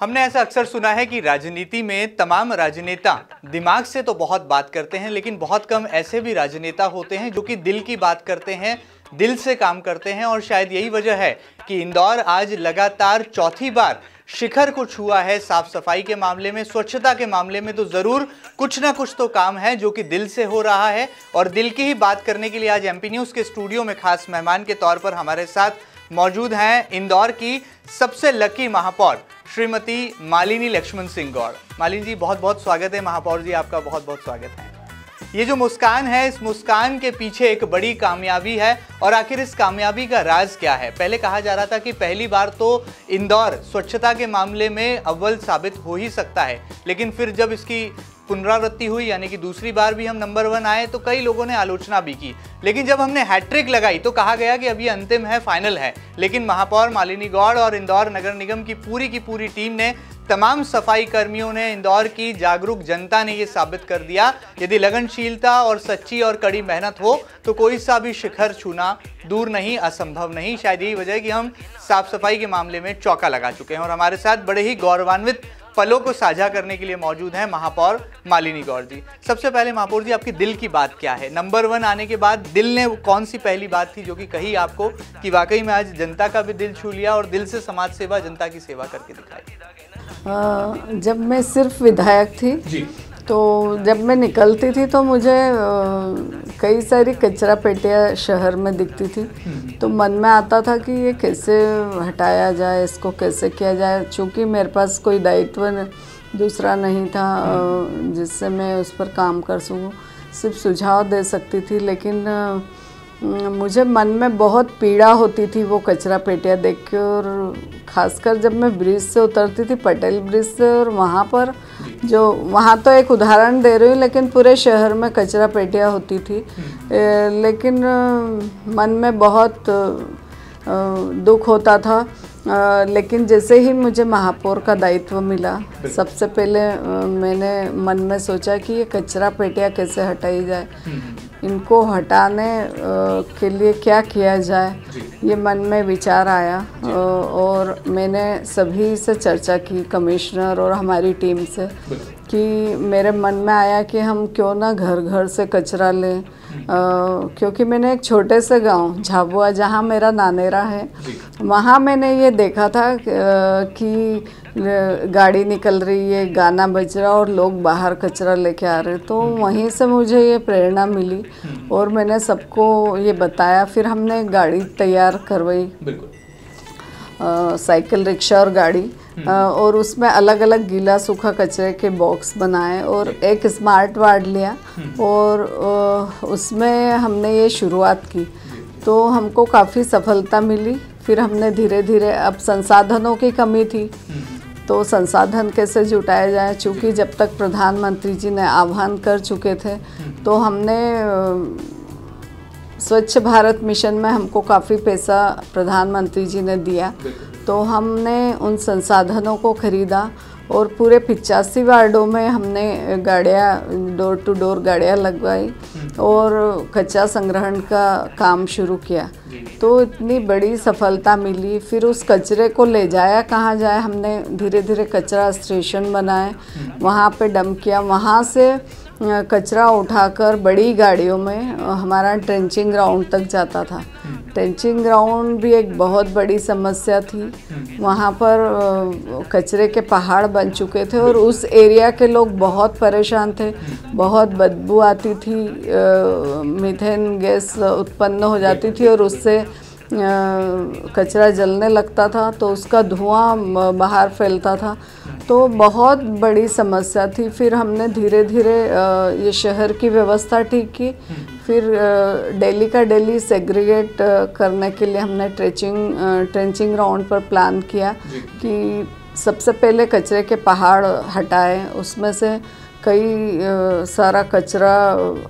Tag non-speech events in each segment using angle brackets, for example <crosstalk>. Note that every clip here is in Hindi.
हमने ऐसा अक्सर सुना है कि राजनीति में तमाम राजनेता दिमाग से तो बहुत बात करते हैं, लेकिन बहुत कम ऐसे भी राजनेता होते हैं जो कि दिल की बात करते हैं, दिल से काम करते हैं और शायद यही वजह है कि इंदौर आज लगातार चौथी बार शिखर को छुआ है साफ़ सफ़ाई के मामले में, स्वच्छता के मामले में तो ज़रूर कुछ ना कुछ तो काम है जो कि दिल से हो रहा है। और दिल की ही बात करने के लिए आज एमपी न्यूज़ के स्टूडियो में खास मेहमान के तौर पर हमारे साथ मौजूद हैं इंदौर की सबसे लकी महापौर श्रीमती मालिनी लक्ष्मण सिंह गौड़। मालिनी जी बहुत बहुत स्वागत है। महापौर जी, आपका बहुत बहुत स्वागत है। ये जो मुस्कान है, इस मुस्कान के पीछे एक बड़ी कामयाबी है और आखिर इस कामयाबी का राज क्या है? पहले कहा जा रहा था कि पहली बार तो इंदौर स्वच्छता के मामले में अव्वल साबित हो ही सकता है, लेकिन फिर जब इसकी पुनरावृत्ति हुई, यानी कि दूसरी बार भी हम नंबर वन आए तो कई लोगों ने आलोचना भी की। लेकिन जब हमने हैट्रिक लगाई तो कहा गया कि अभी अंतिम है फाइनल है। लेकिन महापौर मालिनी गौड़ और इंदौर नगर निगम की पूरी की पूरी टीम ने, तमाम सफ़ाई कर्मियों ने इंदौर की जागरूक जनता ने ये साबित कर दिया, यदि लगनशीलता और सच्ची और कड़ी मेहनत हो तो कोई सा भी शिखर छूना दूर नहीं, असंभव नहीं। शायद यही वजह कि हम साफ़ सफ़ाई के मामले में चौका लगा चुके हैं। और हमारे साथ बड़े ही गौरवान्वित पलों को साझा करने के लिए मौजूद हैं महापौर मालिनी गौर जी। सबसे पहले महापौर जी आपकी दिल की बात क्या है? नंबर वन आने के बाद दिल ने कौन सी पहली बात थी जो कि कही आपको कि वाकई में आज जनता का भी दिल छू लिया और दिल से समाज सेवा जनता की सेवा करके दिखाई? जब मैं सिर्फ़ विधायक थी जी। तो जब मैं निकलती थी तो मुझे कई सारी कचरा पेटियाँ शहर में दिखती थी हम्म। तो मन में आता था कि ये कैसे हटाया जाए इसको कैसे किया जाए चूँकि मेरे पास कोई दायित्व दूसरा नहीं था हम्म। जिससे मैं उस पर काम कर सकूँ सिर्फ़ सुझाव दे सकती थी लेकिन मुझे मन में बहुत पीड़ा होती थी वो कचरा पेटियाँ देख के और ख़ासकर जब मैं ब्रिज से उतरती थी पटेल ब्रिज से और वहाँ पर जो। वहाँ तो एक उदाहरण दे रही हूँ लेकिन पूरे शहर में कचरा पेटियाँ होती थी। ए, लेकिन मन में बहुत दुख होता था। आ, लेकिन जैसे ही मुझे महापौर का दायित्व मिला सबसे पहले मैंने मन में सोचा कि ये कचरा पेटियाँ कैसे हटाई जाए। इनको हटाने के लिए क्या किया जाए ये मन में विचार आया। और मैंने सभी से चर्चा की कमिश्नर और हमारी टीम से कि मेरे मन में आया कि हम क्यों ना घर घर से कचरा लें। क्योंकि मैंने एक छोटे से गाँव झाबुआ जहाँ मेरा नानेरा है वहाँ मैंने ये देखा था कि गाड़ी निकल रही है गाना बज रहा और लोग बाहर कचरा लेके आ रहे तो वहीं से मुझे ये प्रेरणा मिली और मैंने सबको ये बताया। फिर हमने गाड़ी तैयार करवाई। साइकिल रिक्शा और गाड़ी। और उसमें अलग अलग गीला सूखा कचरे के बॉक्स बनाए और एक स्मार्ट वार्ड लिया और उसमें हमने ये शुरुआत की। तो हमको काफ़ी सफलता मिली। फिर हमने धीरे धीरे अब संसाधनों की कमी थी। तो संसाधन कैसे जुटाया जाए? चूँकि जब तक प्रधानमंत्री जी ने आह्वान कर चुके थे तो हमने स्वच्छ भारत मिशन में हमको काफ़ी पैसा प्रधानमंत्री जी ने दिया। तो हमने उन संसाधनों को खरीदा और पूरे पिचासी वार्डों में हमने गाड़ियाँ, डोर टू डोर गाड़ियाँ लगवाई और कच्चा संग्रहण का काम शुरू किया। तो इतनी बड़ी सफलता मिली। फिर उस कचरे को ले जाया। कहाँ जाए हमने धीरे धीरे कचरा स्टेशन बनाए वहाँ पे डम किया। वहाँ से कचरा उठाकर बड़ी गाड़ियों में हमारा ट्रेंचिंग ग्राउंड तक जाता था। ट्रेंचिंग ग्राउंड भी एक बहुत बड़ी समस्या थी। वहाँ पर कचरे के पहाड़ बन चुके थे और उस एरिया के लोग बहुत परेशान थे। बहुत बदबू आती थी मीथेन गैस उत्पन्न हो जाती थी और उससे कचरा जलने लगता था तो उसका धुआँ बाहर फैलता था। तो बहुत बड़ी समस्या थी। फिर हमने धीरे धीरे ये शहर की व्यवस्था ठीक की। फिर डेली का डेली सेग्रीगेट करने के लिए हमने ट्रेचिंग ट्रेंचिंग राउंड पर प्लान किया कि सबसे पहले कचरे के पहाड़ हटाए। उसमें से कई सारा कचरा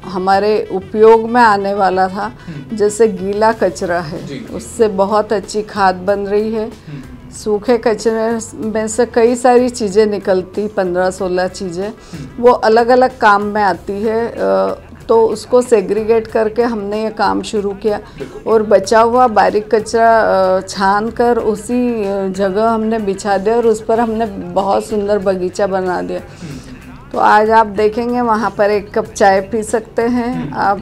हमारे उपयोग में आने वाला था। हम्म। जैसे गीला कचरा है उससे बहुत अच्छी खाद बन रही है। हम्म। सूखे कचरे में से कई सारी चीज़ें निकलती पंद्रह सोलह चीज़ें। हम्म। वो अलग अलग काम में आती है तो उसको सेग्रीगेट करके हमने ये काम शुरू किया। और बचा हुआ बारीक कचरा छान कर उसी जगह हमने बिछा दिया और उस पर हमने बहुत सुंदर बगीचा बना दिया। तो आज आप देखेंगे वहाँ पर एक कप चाय पी सकते हैं। आप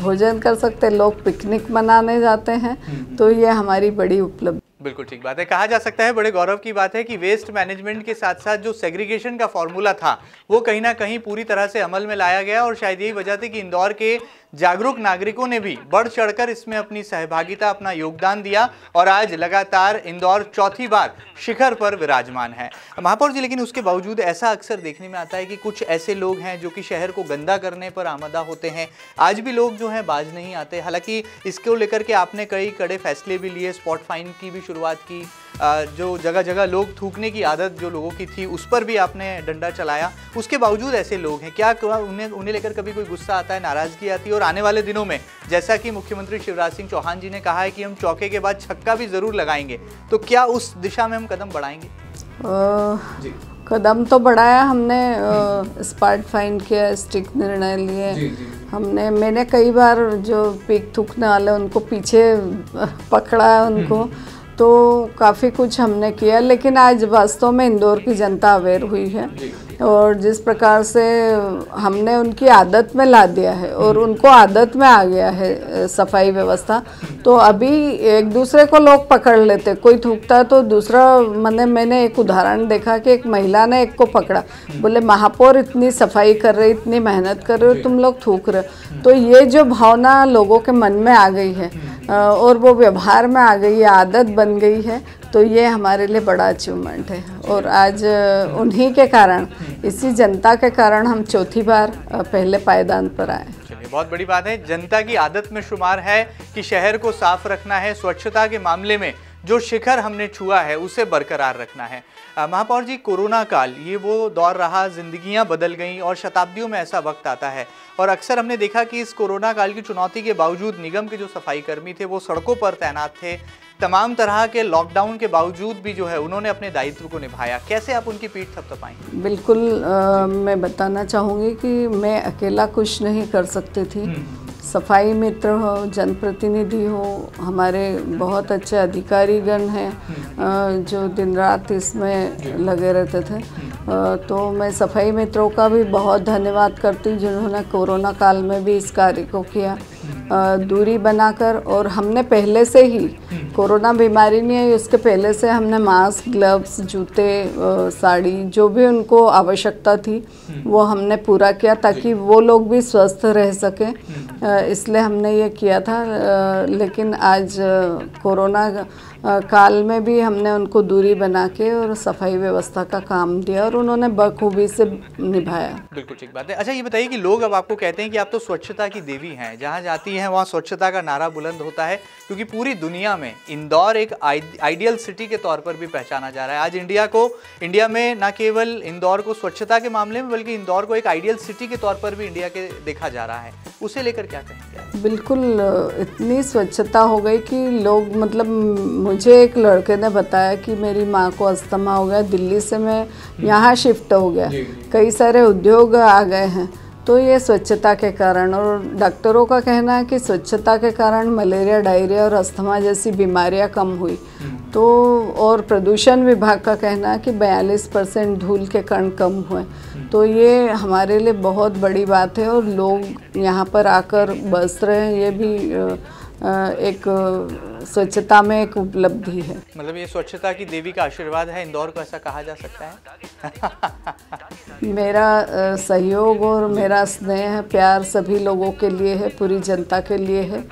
भोजन कर सकते हैं लोग पिकनिक मनाने जाते हैं। तो ये हमारी बड़ी उपलब्धि। बिल्कुल ठीक बात है। कहा जा सकता है बड़े गौरव की बात है कि वेस्ट मैनेजमेंट के साथ साथ जो सेग्रीगेशन का फॉर्मूला था वो कहीं ना कहीं पूरी तरह से अमल में लाया गया और शायद यही वजह थी कि इंदौर के जागरूक नागरिकों ने भी बढ़ चढ़कर इसमें अपनी सहभागिता, अपना योगदान दिया और आज लगातार इंदौर चौथी बार शिखर पर विराजमान है। महापौर जी, लेकिन उसके बावजूद ऐसा अक्सर देखने में आता है कि कुछ ऐसे लोग हैं जो कि शहर को गंदा करने पर आमदा होते हैं। आज भी लोग जो हैं बाज नहीं आते। हालाँकि इसको लेकर के आपने कई कड़े फैसले भी लिए, स्पॉट फाइन की भी शुरुआत की जो जगह जगह लोग थूकने की आदत जो लोगों की थी उस पर भी आपने डंडा चलाया। उसके बावजूद ऐसे लोग हैं क्या उन्हें उन्हें लेकर कभी कोई गुस्सा आता है नाराज़गी आती है? और आने वाले दिनों में जैसा कि मुख्यमंत्री शिवराज सिंह चौहान जी ने कहा है कि हम चौके के बाद छक्का भी ज़रूर लगाएँगे तो क्या उस दिशा में हम कदम बढ़ाएँगे? जी। कदम तो बढ़ाया हमने स्पार्ट फाइन किया स्ट्रिक्ट निर्णय लिए। हमने मैंने कई बार जो पीक थूकने वाले उनको पीछे पकड़ा है उनको हम्म। तो काफ़ी कुछ हमने किया, लेकिन आज वास्तव में इंदौर की जनता अवेयर हुई है। और जिस प्रकार से हमने उनकी आदत में ला दिया है और उनको आदत में आ गया है सफ़ाई व्यवस्था तो अभी एक दूसरे को लोग पकड़ लेते। कोई थूकता तो दूसरा मैंने मैंने एक उदाहरण देखा कि एक महिला ने एक को पकड़ा। बोले महापौर इतनी सफ़ाई कर रही इतनी मेहनत कर रहे हो तुम लोग थूक रहे तो ये जो भावना लोगों के मन में आ गई है और वो व्यवहार में आ गई है आदत बन गई है तो ये हमारे लिए बड़ा अचीवमेंट है। और आज उन्हीं के कारण, इसी जनता के कारण हम चौथी बार पहले पायदान पर आए बहुत बड़ी बात है। जनता की आदत में शुमार है कि शहर को साफ़ रखना है, स्वच्छता के मामले में जो शिखर हमने छुआ है उसे बरकरार रखना है। महापौर जी कोरोना काल ये वो दौर रहा जिंदगियाँ बदल गईं और शताब्दियों में ऐसा वक्त आता है। और अक्सर हमने देखा कि इस कोरोना काल की चुनौती के बावजूद निगम के जो सफ़ाई कर्मी थे वो सड़कों पर तैनात थे। तमाम तरह के लॉकडाउन के बावजूद भी जो है उन्होंने अपने दायित्व को निभाया। कैसे आप उनकी पीठ थपथपाएँगे बिल्कुल आ, मैं बताना चाहूँगी कि मैं अकेला कुछ नहीं कर सकती थी। हम्म। सफ़ाई मित्र हो, जनप्रतिनिधि हो, हमारे बहुत अच्छे अधिकारीगण हैं। जो दिन रात इसमें लगे रहते थे तो मैं सफ़ाई मित्रों का भी बहुत धन्यवाद करती हूँ जिन्होंने कोरोना काल में भी इस कार्य को किया दूरी बनाकर और हमने पहले से ही कोरोना बीमारी नहीं आई उसके पहले से हमने मास्क ग्लव्स जूते साड़ी जो भी उनको आवश्यकता थी वो हमने पूरा किया ताकि वो लोग भी स्वस्थ रह सकें। इसलिए हमने ये किया था लेकिन आज कोरोना काल में भी हमने उनको दूरी बना के और सफ़ाई व्यवस्था का काम दिया और उन्होंने बखूबी से निभाया। बिल्कुल ठीक बात है। अच्छा ये बताइए कि लोग अब आपको कहते हैं कि आप तो स्वच्छता की देवी हैं। जहाँ जाती हैं, वहाँ स्वच्छता का नारा बुलंद होता है। क्योंकि पूरी दुनिया में इंदौर एक आइडियल सिटी के तौर पर भी पहचाना जा रहा है। आज इंडिया को इंडिया में ना केवल इंदौर को स्वच्छता के मामले में बल्कि इंदौर को एक आइडियल सिटी के तौर पर भी इंडिया के देखा जा रहा है। उसे लेकर क्या कहेंगे बिल्कुल इतनी स्वच्छता हो गई कि लोग मतलब मुझे एक लड़के ने बताया कि मेरी माँ को अस्थमा हो गया दिल्ली से मैं यहाँ शिफ्ट हो गया। कई सारे उद्योग आ गए हैं। तो ये स्वच्छता के कारण और डॉक्टरों का कहना है कि स्वच्छता के कारण मलेरिया डायरिया और अस्थमा जैसी बीमारियाँ कम हुई हम्म। तो और प्रदूषण विभाग का कहना है कि 42 परसेंट धूल के कण कम हुए हम्म। तो ये हमारे लिए बहुत बड़ी बात है और लोग यहाँ पर आकर बस रहे हैं ये भी एक स्वच्छता में एक उपलब्धि है। मतलब ये स्वच्छता की देवी का आशीर्वाद है इंदौर को ऐसा कहा जा सकता है? <laughs> मेरा सहयोग और मेरा स्नेह प्यार सभी लोगों के लिए है पूरी जनता के लिए है।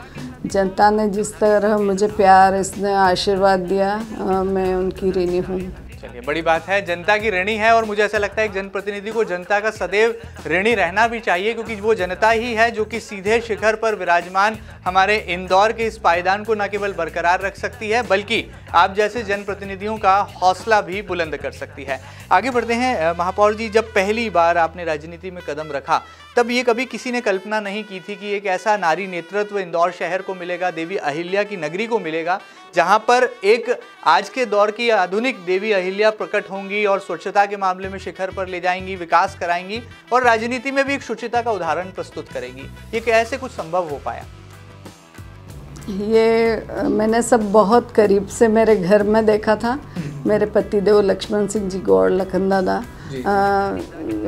जनता ने जिस तरह मुझे प्यार स्नेह आशीर्वाद दिया मैं उनकी ऋणी हूँ। चलिए, बड़ी बात है, जनता की ऋणी है और मुझे ऐसा लगता है एक जनप्रतिनिधि को जनता का सदैव ऋणी रहना भी चाहिए क्योंकि वो जनता ही है जो कि सीधे शिखर पर विराजमान हमारे इंदौर के इस पायदान को न केवल बरकरार रख सकती है, बल्कि आप जैसे जनप्रतिनिधियों का हौसला भी बुलंद कर सकती है। आगे बढ़ते हैं महापौर जी, जब पहली बार आपने राजनीति में कदम रखा, तब ये कभी किसी ने कल्पना नहीं की थी कि एक ऐसा नारी नेतृत्व इंदौर शहर को मिलेगा, देवी अहिल्या की नगरी को मिलेगा जहाँ पर एक आज के दौर की आधुनिक देवी अहिल्या प्रकट होंगी और स्वच्छता के मामले में शिखर पर ले जाएँगी विकास कराएँगी और राजनीति में भी एक शुचिता का उदाहरण प्रस्तुत करेंगी। ये कैसे कुछ संभव हो पाया? ये मैंने सब बहुत करीब से मेरे घर में देखा था। मेरे पति देव लक्ष्मण सिंह जी गौड़ लखन दादा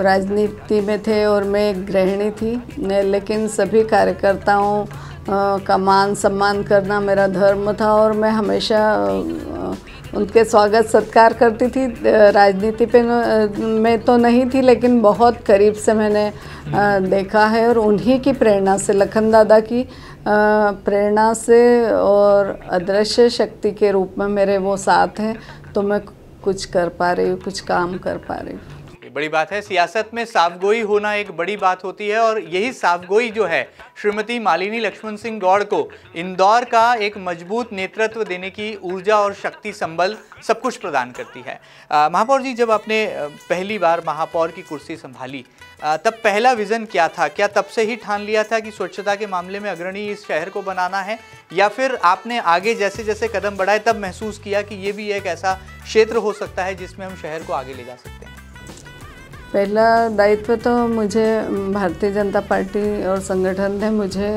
राजनीति में थे और मैं गृहिणी थी। लेकिन सभी कार्यकर्ताओं का मान सम्मान करना मेरा धर्म था और मैं हमेशा उनके स्वागत सत्कार करती थी। राजनीति पे मैं तो नहीं थी, लेकिन बहुत करीब से मैंने देखा है और उन्हीं की प्रेरणा से, लखन दादा की प्रेरणा से और अदृश्य शक्ति के रूप में मेरे वो साथ हैं तो मैं कुछ कर पा रही हूँ, कुछ काम कर पा रही हूँ। बड़ी बात है, सियासत में साफगोई होना एक बड़ी बात होती है और यही साफगोई जो है, श्रीमती मालिनी लक्ष्मण सिंह गौड़ को इंदौर का एक मज़बूत नेतृत्व देने की ऊर्जा और शक्ति संबल सब कुछ प्रदान करती है। महापौर जी, जब आपने पहली बार महापौर की कुर्सी संभाली तब पहला विज़न क्या था? क्या तब से ही ठान लिया था कि स्वच्छता के मामले में अग्रणी इस शहर को बनाना है? या फिर आपने आगे जैसे जैसे कदम बढ़ाए, तब महसूस किया कि ये भी एक ऐसा क्षेत्र हो सकता है जिसमें हम शहर को आगे ले जा सकते हैं? पहला दायित्व तो मुझे भारतीय जनता पार्टी और संगठन ने मुझे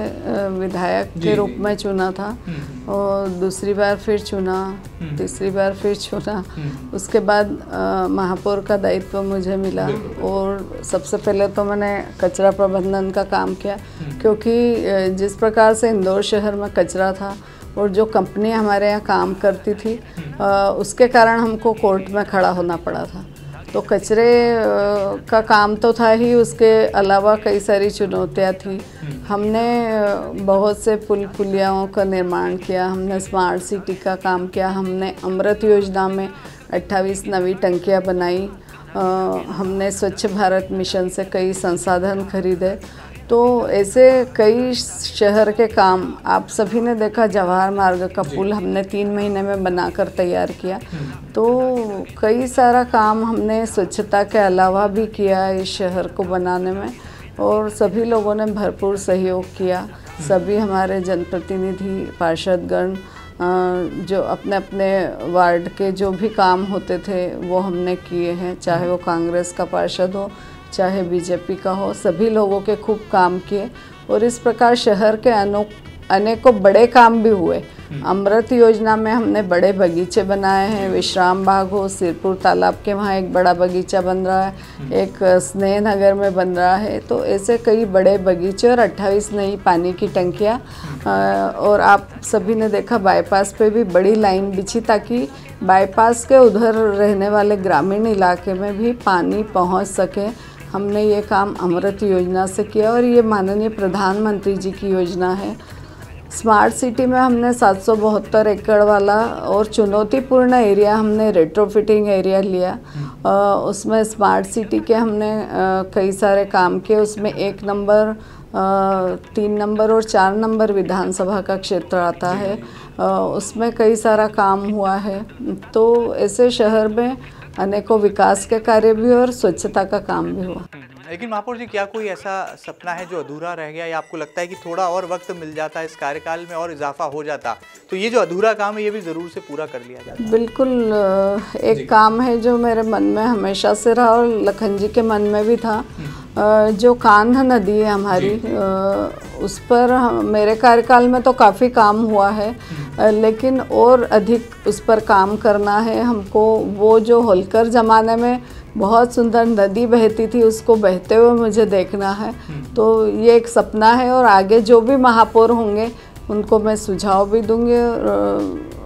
विधायक के रूप में चुना था। हम्म, हम्म। और दूसरी बार फिर चुना हम्म। तीसरी बार फिर चुना। उसके बाद महापौर का दायित्व मुझे मिला। और सबसे पहले तो मैंने कचरा प्रबंधन का काम किया क्योंकि जिस प्रकार से इंदौर शहर में कचरा था और जो कंपनी हमारे यहाँ काम करती थी उसके कारण हमको कोर्ट में खड़ा होना पड़ा था। तो कचरे का काम तो था ही उसके अलावा कई सारी चुनौतियाँ थी। हमने बहुत से पुल पुलियाओं का निर्माण किया हमने स्मार्ट सिटी का काम किया हमने अमृत योजना में 28 नवी टंकियाँ बनाई हमने स्वच्छ भारत मिशन से कई संसाधन खरीदे तो ऐसे कई शहर के काम आप सभी ने देखा, जवाहर मार्ग का पुल हमने तीन महीने में बनाकर तैयार किया। तो कई सारा काम हमने स्वच्छता के अलावा भी किया इस शहर को बनाने में और सभी लोगों ने भरपूर सहयोग किया। सभी हमारे जनप्रतिनिधि, पार्षदगण जो अपने अपने वार्ड के जो भी काम होते थे, वो हमने किए हैं, चाहे वो कांग्रेस का पार्षद हो चाहे बीजेपी का हो सभी लोगों के खूब काम किए और इस प्रकार शहर के अनो अनेकों बड़े काम भी हुए हम्म। अमृत योजना में हमने बड़े बगीचे बनाए हैं विश्राम बाग हो सिरपुर तालाब के वहाँ एक बड़ा बगीचा बन रहा है हम्म। एक स्नेह नगर में बन रहा है तो ऐसे कई बड़े बगीचे और 28 नई पानी की टंकियाँ हम्म। और आप सभी ने देखा बाईपास पे भी बड़ी लाइन बिछी ताकि बाईपास के उधर रहने वाले ग्रामीण इलाके में भी पानी पहुँच सके हमने ये काम अमृत योजना से किया और ये माननीय प्रधानमंत्री जी की योजना है। स्मार्ट सिटी में हमने सात सौ बहत्तर एकड़ वाला और चुनौतीपूर्ण एरिया हमने रेट्रोफिटिंग एरिया लिया। आ, उसमें स्मार्ट सिटी के हमने कई सारे काम किए। उसमें एक नंबर आ, तीन नंबर और चार नंबर विधानसभा का क्षेत्र आता है। आ, उसमें कई सारा काम हुआ है। तो ऐसे शहर में अनेकों विकास के कार्य भी और स्वच्छता का काम भी हुआ। लेकिन महापौर जी क्या कोई ऐसा सपना है जो अधूरा रह गया या आपको लगता है कि थोड़ा और वक्त मिल जाता इस कार्यकाल में और इजाफा हो जाता तो ये जो अधूरा काम है ये भी ज़रूर से पूरा कर लिया जाता? बिल्कुल एक काम है जो मेरे मन में हमेशा से रहा और लखन जी के मन में भी था। हम्म। जो कान्ह नदी है हमारी उस पर मेरे कार्यकाल में तो काफ़ी काम हुआ है हम्म। लेकिन और अधिक उस पर काम करना है हमको वो जो होलकर ज़माने में बहुत सुंदर नदी बहती थी उसको बहते हुए मुझे देखना है हम्म। तो ये एक सपना है और आगे जो भी महापौर होंगे उनको मैं सुझाव भी दूँगी और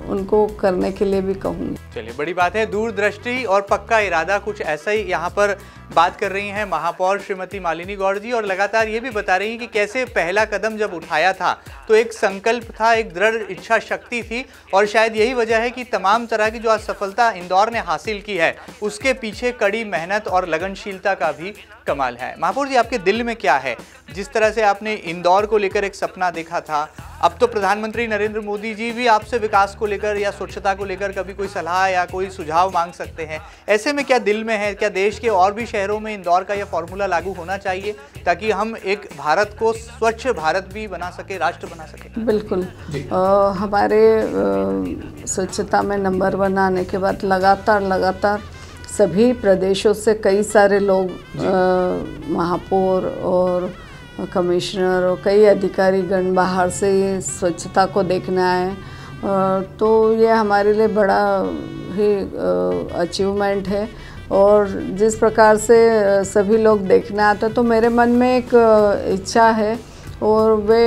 उनको करने के लिए भी कहूँगी। चलिए, बड़ी बात है, दूरदृष्टि और पक्का इरादा कुछ ऐसा ही यहाँ पर बात कर रही हैं महापौर श्रीमती मालिनी गौड़ जी और लगातार ये भी बता रही हैं कि कैसे पहला कदम जब उठाया था तो एक संकल्प था, एक दृढ़ इच्छा शक्ति थी और शायद यही वजह है कि तमाम तरह की जो आज सफलता इंदौर ने हासिल की है, उसके पीछे कड़ी मेहनत और लगनशीलता का भी कमाल है। महापौर जी आपके दिल में क्या है? जिस तरह से आपने इंदौर को लेकर एक सपना देखा था अब तो प्रधानमंत्री नरेंद्र मोदी जी भी आपसे विकास को लेकर या स्वच्छता को लेकर कभी कोई सलाह या कोई सुझाव मांग सकते हैं। ऐसे में क्या दिल में है? क्या देश के और भी शहरों में इंदौर का यह फॉर्मूला लागू होना चाहिए ताकि हम एक भारत को स्वच्छ भारत भी बना सके राष्ट्र बना सके? बिल्कुल। आ, हमारे स्वच्छता में नंबर वन आने के बाद लगातार लगातार सभी प्रदेशों से कई सारे लोग महापौर और कमिश्नर और कई अधिकारीगण बाहर से स्वच्छता को देखने आए तो ये हमारे लिए बड़ा ही अचीवमेंट है। और जिस प्रकार से सभी लोग देखने आते तो मेरे मन में एक इच्छा है और वे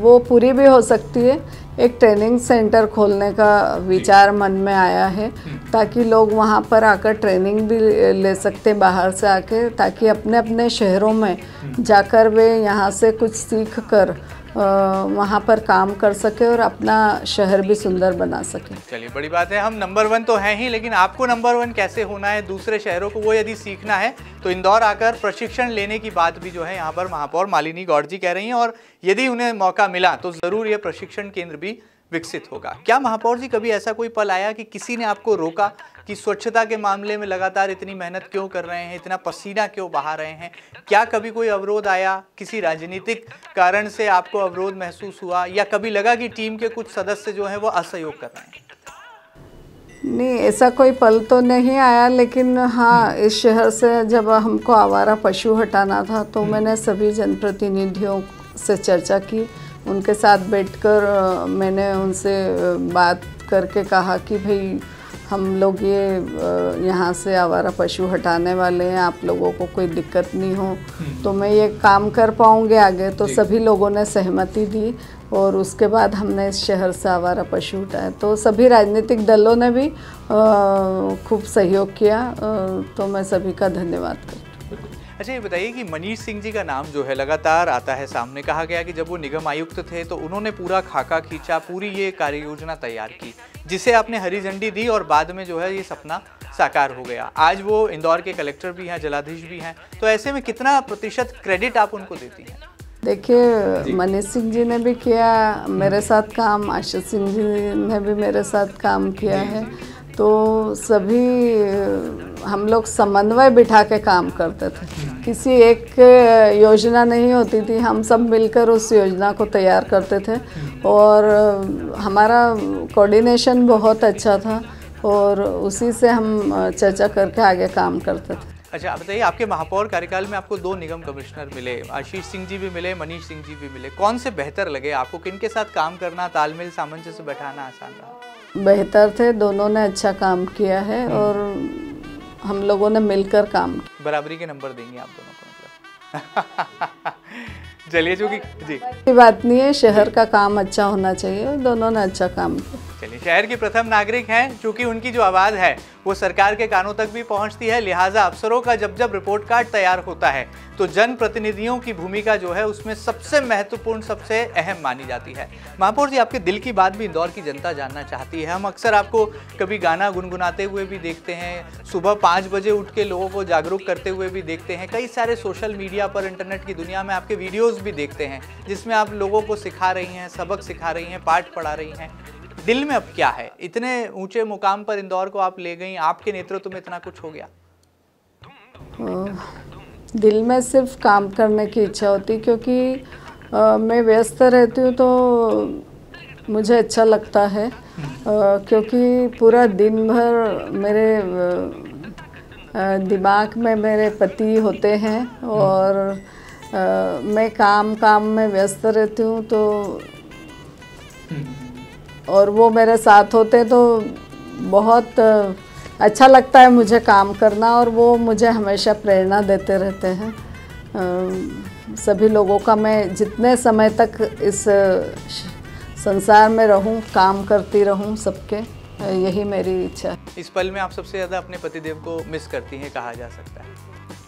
वो पूरी भी हो सकती है एक ट्रेनिंग सेंटर खोलने का विचार मन में आया है, ताकि लोग वहाँ पर आकर ट्रेनिंग भी ले सकते बाहर से आके, ताकि अपने अपने शहरों में जाकर वे यहाँ से कुछ सीख कर वहाँ पर काम कर सके और अपना शहर भी सुंदर बना सके। चलिए, बड़ी बात है, हम नंबर वन तो हैं ही, लेकिन आपको नंबर वन कैसे होना है, दूसरे शहरों को वो यदि सीखना है तो इंदौर आकर प्रशिक्षण लेने की बात भी जो है यहाँ पर महापौर मालिनी गौड़ जी कह रही हैं और यदि उन्हें मौका मिला तो ज़रूर ये प्रशिक्षण केंद्र भी विकसित होगा। क्या महापौर जी कभी ऐसा कोई पल आया कि किसी ने आपको रोका कि स्वच्छता के मामले में लगातार इतनी मेहनत क्यों कर रहे हैं इतना पसीना क्यों बहा रहे हैं? क्या कभी कोई अवरोध आया किसी राजनीतिक कारण से आपको अवरोध महसूस हुआ या कभी लगा कि टीम के कुछ सदस्य जो हैं वो असहयोग कर रहे हैं? नहीं ऐसा कोई पल तो नहीं आया लेकिन हाँ इस शहर से जब हमको आवारा पशु हटाना था तो हम्म। मैंने सभी जनप्रतिनिधियों से चर्चा की। उनके साथ बैठकर मैंने उनसे बात करके कहा कि भाई हम लोग ये यहाँ से आवारा पशु हटाने वाले हैं आप लोगों को कोई दिक्कत नहीं हो। हम्म। तो मैं ये काम कर पाऊँगे आगे। तो सभी लोगों ने सहमति दी और उसके बाद हमने इस शहर से आवारा पशु उठाए तो सभी राजनीतिक दलों ने भी खूब सहयोग किया। तो मैं सभी का धन्यवाद करती अच्छा ये बताइए कि मनीष सिंह जी का नाम जो है लगातार आता है सामने। कहा गया कि जब वो निगम आयुक्त थे तो उन्होंने पूरा खाका खींचा पूरी ये कार्य योजना तैयार की जिसे आपने हरी झंडी दी और बाद में जो है ये सपना साकार हो गया। आज वो इंदौर के कलेक्टर भी हैं जलाधीश भी हैं तो ऐसे में कितना प्रतिशत क्रेडिट आप उनको देती हैं? देखिए मनीष सिंह जी ने भी किया मेरे साथ काम आशीष सिंह जी ने भी मेरे साथ काम किया है। तो सभी हम लोग समन्वय बिठा के काम करते थे। किसी एक योजना नहीं होती थी। हम सब मिलकर उस योजना को तैयार करते थे। और हमारा कोऑर्डिनेशन बहुत अच्छा था और उसी से हम चर्चा करके आगे काम करते थे। अच्छा आप बताइए आपके महापौर कार्यकाल में आपको दो निगम कमिश्नर मिले आशीष सिंह जी भी मिले मनीष सिंह जी भी मिले। कौन से बेहतर लगे आपको? किन के साथ काम करना तालमेल सामंजस्य बैठाना आसान रहा? बेहतर थे दोनों ने अच्छा काम किया है हम्म। और हम लोगों ने मिलकर काम किया। बराबरी के नंबर देंगे आप दोनों को मतलब। <laughs> चलिए चूँकि जी। बात नहीं है शहर का काम अच्छा होना चाहिए दोनों ने अच्छा काम किया। चलिए, शहर की प्रथम नागरिक हैं क्योंकि उनकी जो आवाज़ है, वो सरकार के कानों तक भी पहुँचती है, लिहाजा अफसरों का जब जब रिपोर्ट कार्ड तैयार होता है तो जन प्रतिनिधियों की भूमिका जो है, उसमें सबसे महत्वपूर्ण, सबसे अहम मानी जाती है। महापौर जी, आपके दिल की बात भी इंदौर की जनता जानना चाहती है। हम अक्सर आपको कभी गाना गुनगुनाते हुए भी देखते हैं, सुबह पाँच बजे उठ के लोगों को जागरूक करते हुए भी देखते हैं, कई सारे सोशल मीडिया पर, इंटरनेट की दुनिया में आपके वीडियोज़ भी देखते हैं, जिसमें आप लोगों को सिखा रही हैं, सबक सिखा रही हैं, पाठ पढ़ा रही हैं। दिल में अब क्या है? इतने ऊँचे मुकाम पर इंदौर को आप ले गई आपके नेतृत्व में इतना कुछ हो गया। दिल में सिर्फ़ काम करने की इच्छा होती क्योंकि आ, मैं व्यस्त रहती हूँ तो मुझे अच्छा लगता है। आ, क्योंकि पूरा दिन भर मेरे आ, दिमाग में मेरे पति होते हैं और आ, मैं काम काम में व्यस्त रहती हूँ तो और वो मेरे साथ होते तो बहुत अच्छा लगता है मुझे काम करना और वो मुझे हमेशा प्रेरणा देते रहते हैं। सभी लोगों का मैं जितने समय तक इस संसार में रहूँ, काम करती रहूँ सबके यही मेरी इच्छा है। इस पल में आप सबसे ज़्यादा अपने पतिदेव को मिस करती हैं, कहा जा सकता है।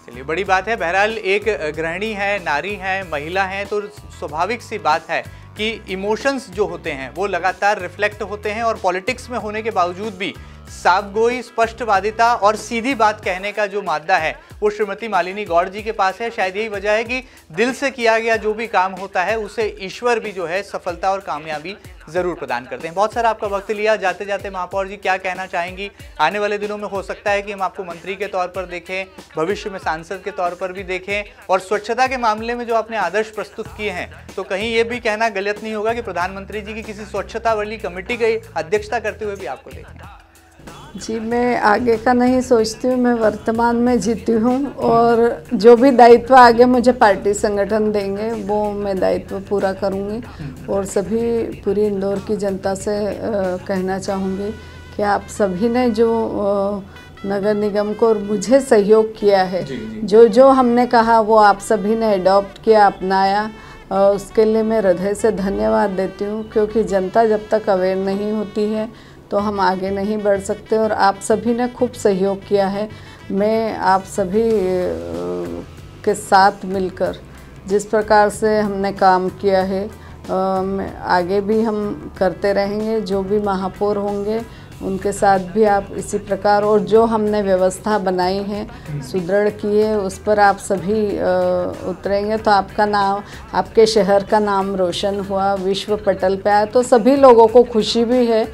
चलिए, बड़ी बात है, बहरहाल एक गृहिणी है, नारी है, महिला है तो स्वाभाविक सी बात है कि इमोशंस जो होते हैं, वो लगातार रिफ्लेक्ट होते हैं और पॉलिटिक्स में होने के बावजूद भी साफ़ गोई स्पष्टवादिता और सीधी बात कहने का जो मादा है, वो श्रीमती मालिनी गौड़ जी के पास है। शायद यही वजह है कि दिल से किया गया जो भी काम होता है, उसे ईश्वर भी जो है सफलता और कामयाबी ज़रूर प्रदान करते हैं। बहुत सारा आपका वक्त लिया। जाते जाते महापौर जी क्या कहना चाहेंगी? आने वाले दिनों में हो सकता है कि हम आपको मंत्री के तौर पर देखें, भविष्य में सांसद के तौर पर भी देखें और स्वच्छता के मामले में जो आपने आदर्श प्रस्तुत किए हैं तो कहीं ये भी कहना गलत नहीं होगा कि प्रधानमंत्री जी की किसी स्वच्छता वाली कमेटी की अध्यक्षता करते हुए भी आपको देखें। जी मैं आगे का नहीं सोचती हूँ मैं वर्तमान में जीती हूँ और जो भी दायित्व आगे मुझे पार्टी संगठन देंगे वो मैं दायित्व पूरा करूँगी और सभी पूरी इंदौर की जनता से आ, कहना चाहूँगी कि आप सभी ने जो आ, नगर निगम को और मुझे सहयोग किया है जी, जी। जो जो हमने कहा वो आप सभी ने अडॉप्ट किया अपनाया उसके लिए मैं हृदय से धन्यवाद देती हूँ क्योंकि जनता जब तक अवेयर नहीं होती है तो हम आगे नहीं बढ़ सकते और आप सभी ने खूब सहयोग किया है। मैं आप सभी के साथ मिलकर जिस प्रकार से हमने काम किया है आगे भी हम करते रहेंगे, जो भी महापौर होंगे उनके साथ भी आप इसी प्रकार और जो हमने व्यवस्था बनाई है, सुदृढ़ की है उस पर आप सभी उतरेंगे तो आपका नाम, आपके शहर का नाम रोशन हुआ, विश्व पटल पे आया। तो सभी लोगों को खुशी भी है।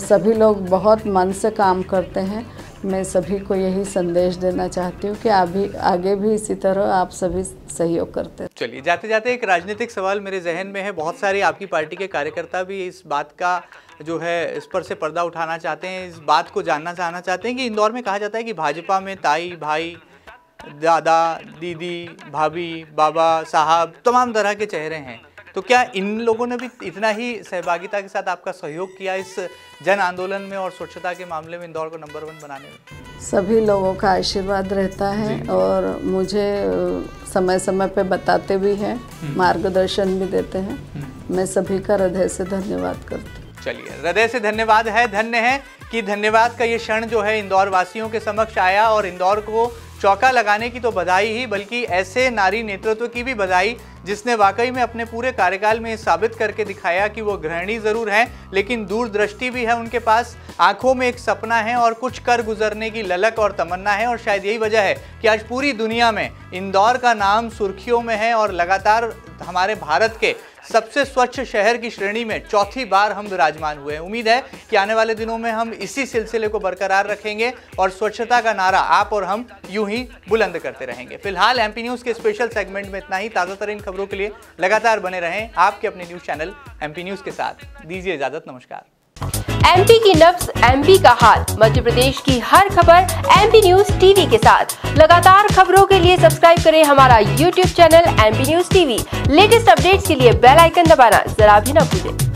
सभी लोग बहुत मन से काम करते हैं। मैं सभी को यही संदेश देना चाहती हूँ कि अभी आगे भी इसी तरह आप सभी सहयोग करते हैं चलिए जाते जाते एक राजनीतिक सवाल मेरे जहन में है। बहुत सारे आपकी पार्टी के कार्यकर्ता भी इस बात का जो है, इस पर से पर्दा उठाना चाहते हैं, इस बात को जानना चाहना चाहते हैं कि इंदौर में कहा जाता है कि भाजपा में ताई, भाई, दादा, दीदी, भाभी, बाबा, साहब, तमाम तरह के चेहरे हैं। तो क्या इन लोगों ने भी इतना ही सहभागिता के साथ आपका सहयोग किया इस जन आंदोलन में और स्वच्छता के मामले में इंदौर को नंबर वन बनाने में सभी लोगों का आशीर्वाद रहता है और मुझे समय समय पे बताते भी हैं हम्म। मार्गदर्शन भी देते हैं हम्म। मैं सभी का हृदय से धन्यवाद करती हूँ चलिए हृदय से धन्यवाद है धन्य है कि धन्यवाद का ये क्षण जो है इंदौर वासियों के समक्ष आया और इंदौर को चौका लगाने की तो बधाई ही बल्कि ऐसे नारी नेतृत्व की भी बधाई जिसने वाकई में अपने पूरे कार्यकाल में साबित करके दिखाया कि वो गृहिणी ज़रूर हैं, लेकिन दूरदृष्टि भी है उनके पास। आँखों में एक सपना है और कुछ कर गुजरने की ललक और तमन्ना है, और शायद यही वजह है कि आज पूरी दुनिया में इंदौर का नाम सुर्खियों में है और लगातार हमारे भारत के सबसे स्वच्छ शहर की श्रेणी में चौथी बार हम विराजमान हुए हैं। उम्मीद है कि आने वाले दिनों में हम इसी सिलसिले को बरकरार रखेंगे और स्वच्छता का नारा आप और हम यूँ ही बुलंद करते रहेंगे। फ़िलहाल एमपी न्यूज़ के स्पेशल सेगमेंट में इतना ही। ताज़ा तरीन खबरों के लिए लगातार बने रहें आपके अपने न्यूज़ चैनल एमपी न्यूज़ के साथ। दीजिए इजाज़त। नमस्कार। एमपी की नब्स एमपी का हाल मध्य प्रदेश की हर खबर एमपी न्यूज़ टीवी के साथ। लगातार खबरों के लिए सब्सक्राइब करें हमारा YouTube channel MP news TV latest updates के लिए बेल आइकन दबाना जरा भी न भूलें।